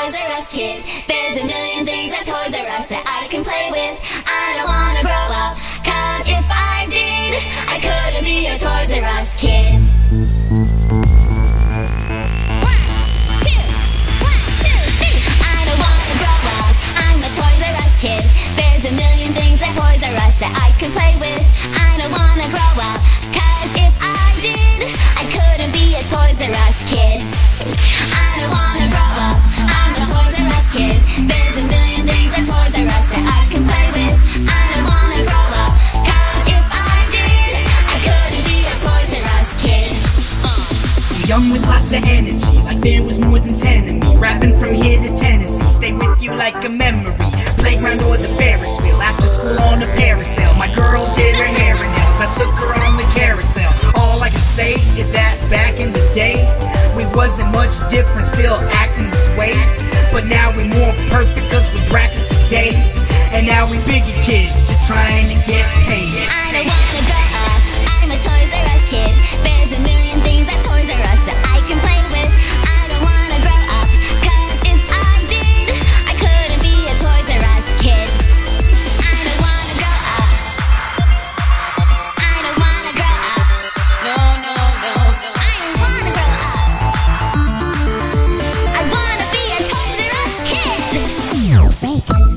Toys R Us kid. There's a million things at Toys R Us that I can play with. I don't wanna grow up, cause if I did, I couldn't be a Toys R Us kid. Young with lots of energy, like there was more than ten of me. Rapping from here to Tennessee, stay with you like a memory. Playground or the Ferris wheel, after school on the parasail. My girl did her hair and nails, I took her on the carousel. All I can say is that back in the day, we wasn't much different, still acting this way. Fake.